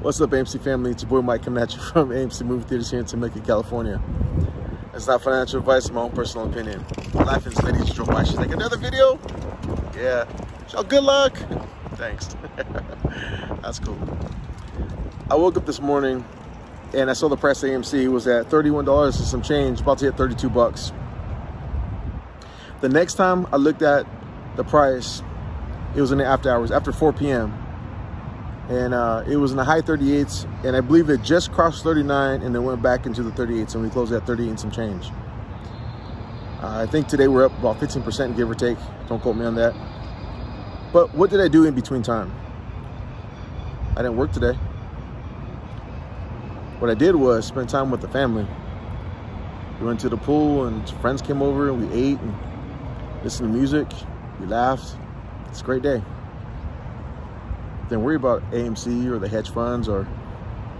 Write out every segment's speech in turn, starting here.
What's up, AMC family? It's your boy Mike coming at you from AMC Movie Theaters here in Temecula, California. It's not financial advice, my own personal opinion. Laughing this just drove by. She's like, another video? Yeah. So good luck. Thanks. That's cool. I woke up this morning and I saw the price of AMC was at $31 and some change, about to hit 32 bucks. The next time I looked at the price, it was in the after hours, after 4 p.m. And uh, it was in the high 38s, and I believe it just crossed 39 and then went back into the 38s, and we closed at 38 and some change. Uh, I think today we're up about 15%, give or take. Don't quote me on that. But what did I do in between time? I didn't work today. What I did was spend time with the family. We went to the pool and friends came over and we ate and listened to music. We laughed. It's a great day. Didn't worry about AMC or the hedge funds or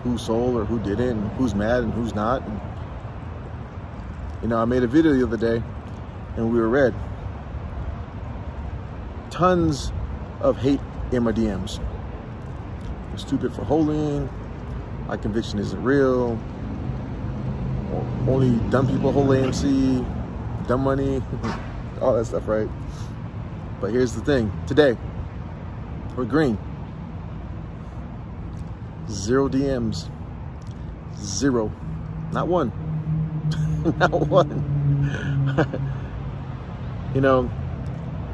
who sold or who didn't and who's mad and who's not. And, you know, I made a video the other day and we were red. Tons of hate in my DMs. I'm stupid for holding. My conviction isn't real. Only dumb people hold AMC. Dumb money. All that stuff, right? But here's the thing. Today, we're green. Zero DMs. Zero. Not one. Not one. you know,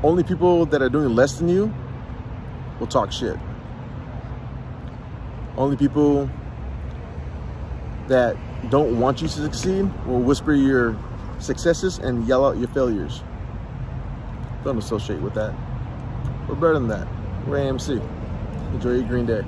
only people that are doing less than you will talk shit. Only people that don't want you to succeed will whisper your successes and yell out your failures. Don't associate with that. We're better than that. We're AMC. Enjoy your green day.